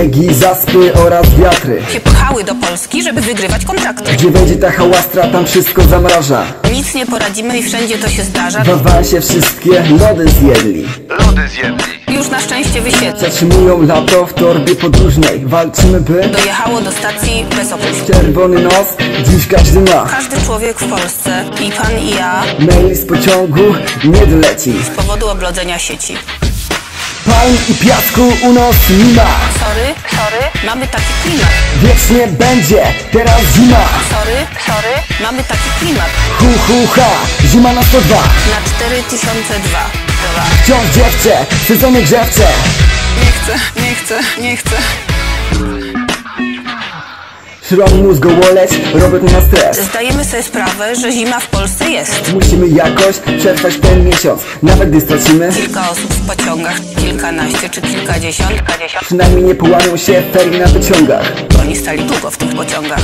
Śniegi, zaspy oraz wiatry się pchały do Polski, żeby wygrywać kontrakty. Gdzie będzie ta hałastra, tam wszystko zamraża Nic nie poradzimy i wszędzie to się zdarza. W awansie wszystkie lody zjedli Lody zjedli. Już na szczęście wysiedli. Zatrzymują lato w torbie podróżnej Walczymy by Dojechało do stacji bez opóźnień. Czerwony nos, dziś każdy ma Każdy człowiek w Polsce, i pan i ja, Mail z pociągu nie doleci z powodu oblodzenia sieci. Palm i piasku u nos nie ma Sorry, mamy taki klimat. Wiecznie będzie, teraz zima Sorry, sorry, mamy taki klimat. Hu hu ha, zima na 102 Na 4002. Dwa. Wciąż dziewczę, w sezonie grzewcze Nie chcę, nie chcę, nie chcę. Szron mózgołoleć, robot na stres Zdajemy sobie sprawę, że zima w Polsce jest. Musimy jakoś przetrwać ten miesiąc Nawet gdy stracimy Kilka osób w pociągach, kilkanaście czy kilkadziesiąt, kilkadziesiąt. Przynajmniej nie połamią się ferii na wyciągach oni stali długo w tych pociągach.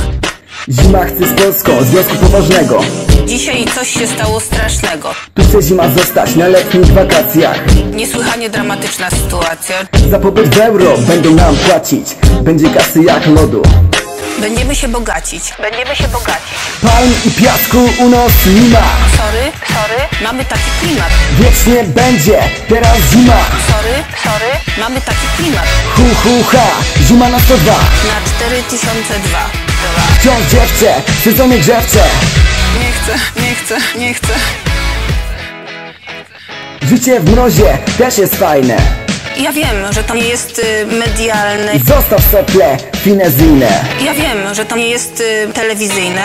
Zima chce z Polską, związku poważnego Dzisiaj coś się stało strasznego. Tu chce zima zostać na letnich wakacjach Niesłychanie dramatyczna sytuacja. Za pobyt w euro będą nam płacić Będzie kasy jak lodu Będziemy się bogacić. Będziemy się bogacić. Palm i piasku u nos nie ma Sorry, sorry, mamy taki klimat. Wiecznie będzie, teraz zima Sorry, sorry, mamy taki klimat. Hu hu ha, zima na 102 Na 4002. Dwa. Wciąż dziewczę, w sezonie grzewcze Nie chcę, nie chcę, nie chcę. Życie w mrozie też jest fajne Ja wiem, że to nie jest y, medialne. Zostaw sople finezyjne Ja wiem, że to nie jest y, telewizyjne,